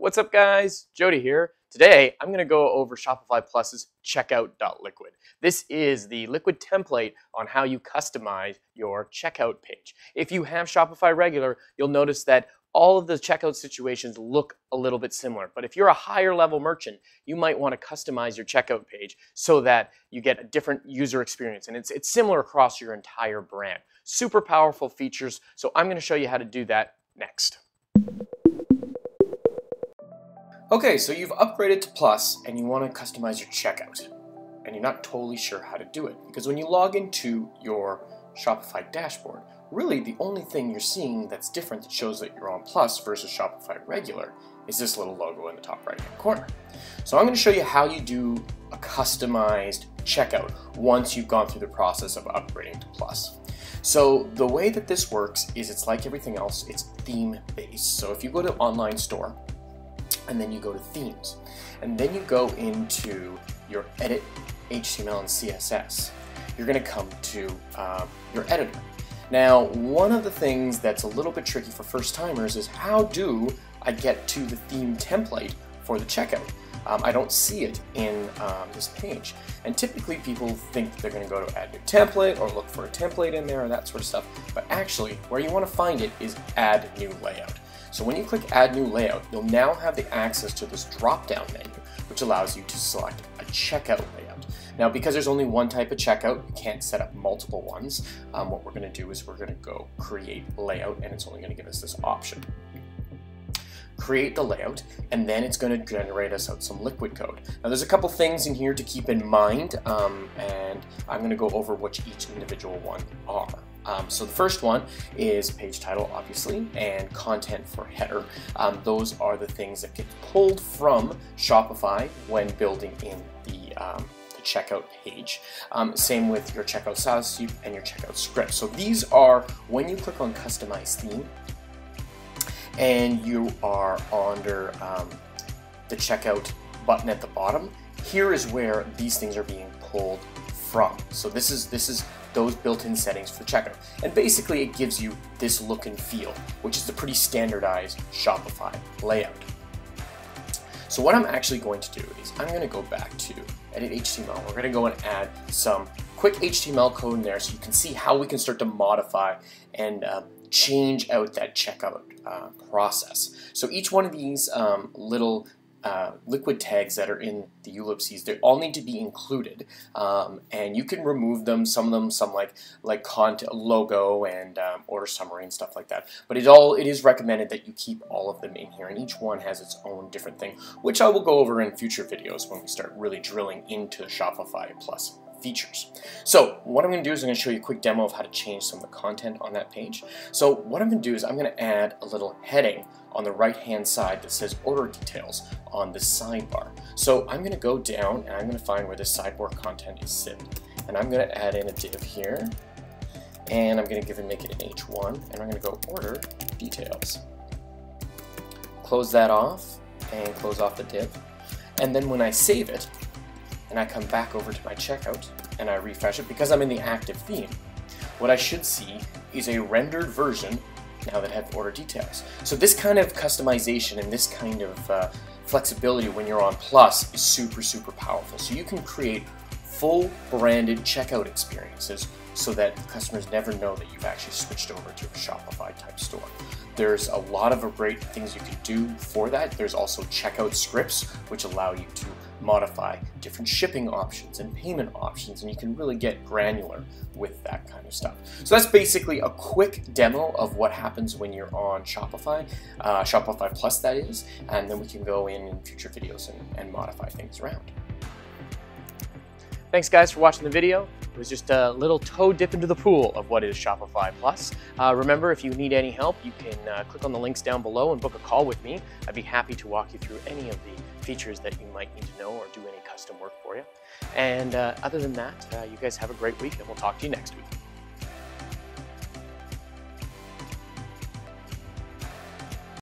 What's up guys? Jody here. Today I'm going to go over Shopify Plus's checkout.liquid. This is the liquid template on how you customize your checkout page. If you have Shopify regular, you'll notice that all of the checkout situations look a little bit similar. But if you're a higher level merchant, you might want to customize your checkout page so that you get a different user experience. And it's, it's similar across your entire brand. Super powerful features. So I'm going to show you how to do that next. Okay, so you've upgraded to Plus and you want to customize your checkout. And you're not totally sure how to do it. Because when you log into your Shopify dashboard, really the only thing you're seeing that's different that shows that you're on Plus versus Shopify regular is this little logo in the top right hand corner. So I'm going to show you how you do a customized checkout once you've gone through the process of upgrading to Plus. So the way that this works is it's like everything else, it's theme based. So if you go to online store, and then you go to themes. And then you go into your edit HTML and CSS. You're going to come to um, your editor. Now, one of the things that's a little bit tricky for first timers is how do I get to the theme template for the checkout? Um, I don't see it in um, this page. And typically people think they're going to go to add new template or look for a template in there or that sort of stuff. But actually, where you want to find it is add new layout. So when you click Add New Layout, you'll now have the access to this drop-down menu, which allows you to select a checkout layout. Now, because there's only one type of checkout, you can't set up multiple ones. Um, what we're going to do is we're going to go Create Layout, and it's only going to give us this option create the layout, and then it's going to generate us out some liquid code. Now there's a couple things in here to keep in mind, um, and I'm going to go over which each individual one are. Um, so the first one is page title, obviously, and content for header. Um, those are the things that get pulled from Shopify when building in the, um, the checkout page. Um, same with your checkout status and your checkout script. So these are, when you click on Customize Theme, and you are under um, the checkout button at the bottom, here is where these things are being pulled from. So this is this is those built-in settings for the checkout. And basically it gives you this look and feel, which is the pretty standardized Shopify layout. So what I'm actually going to do is I'm going to go back to edit HTML. We're going to go and add some quick HTML code in there so you can see how we can start to modify and uh, change out that checkout uh, process. So each one of these um, little uh, liquid tags that are in the ellipses, they all need to be included, um, and you can remove them. Some of them, some like like content, logo, and um, order summary and stuff like that. But it all it is recommended that you keep all of them in here, and each one has its own different thing, which I will go over in future videos when we start really drilling into Shopify Plus features. So what I'm going to do is I'm going to show you a quick demo of how to change some of the content on that page. So what I'm going to do is I'm going to add a little heading on the right hand side that says order details on the sidebar. So I'm going to go down and I'm going to find where this sidebar content is sit. And I'm going to add in a div here and I'm going to give it make it an H1 and I'm going to go order details. Close that off and close off the div. And then when I save it, and I come back over to my checkout and I refresh it because I'm in the active theme, what I should see is a rendered version now that have order details. So this kind of customization and this kind of uh, flexibility when you're on Plus is super, super powerful. So you can create full branded checkout experiences so that customers never know that you've actually switched over to a Shopify type store. There's a lot of great things you can do for that. There's also checkout scripts, which allow you to modify different shipping options and payment options, and you can really get granular with that kind of stuff. So that's basically a quick demo of what happens when you're on Shopify, uh, Shopify Plus that is, and then we can go in in future videos and, and modify things around. Thanks guys for watching the video. It was just a little toe dip into the pool of what is Shopify Plus. Uh, remember, if you need any help, you can uh, click on the links down below and book a call with me. I'd be happy to walk you through any of the features that you might need to know or do any custom work for you. And uh, other than that, uh, you guys have a great week and we'll talk to you next week.